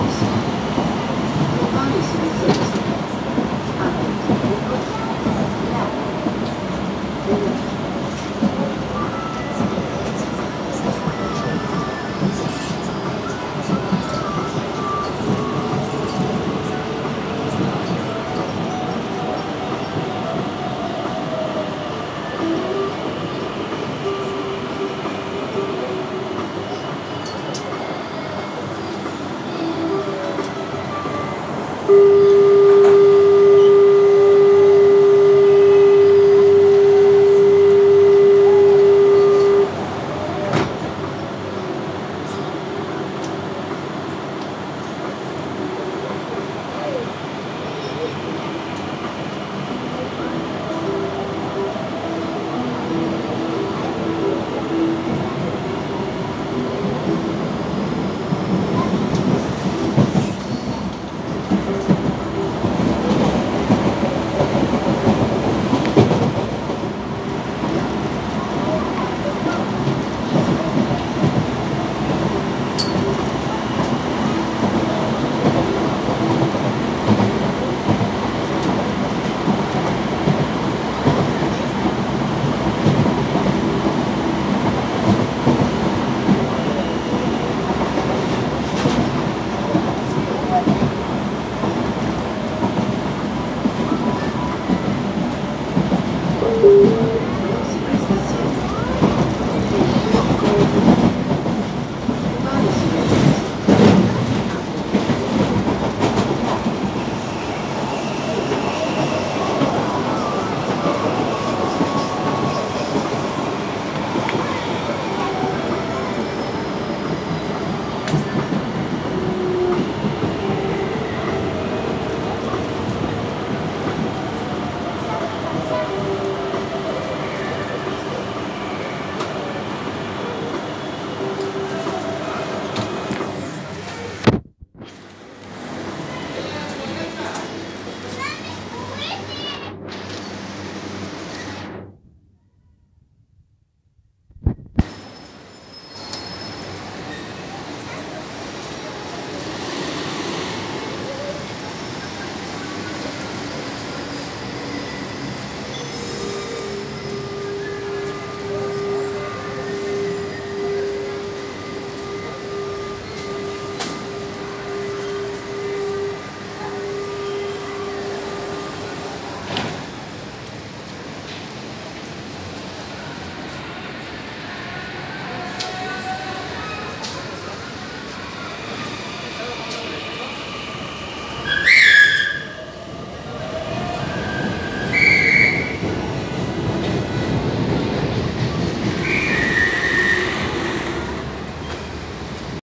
zeros.